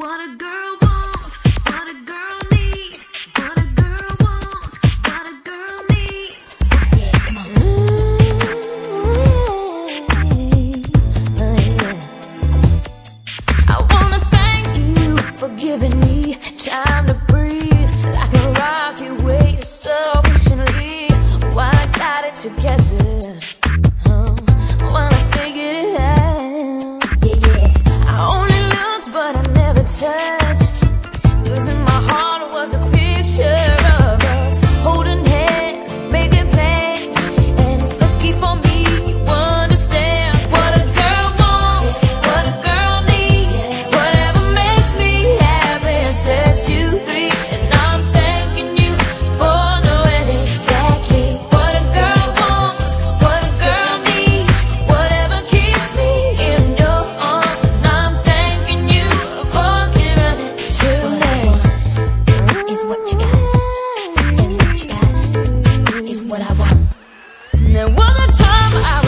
What a girl wants, what a girl needs, what a girl wants, what a girl needs. Yeah, come on. Ooh, yeah. I wanna thank you for giving me time to breathe like a rocky way to so patiently. Why I got it together. And what a time I was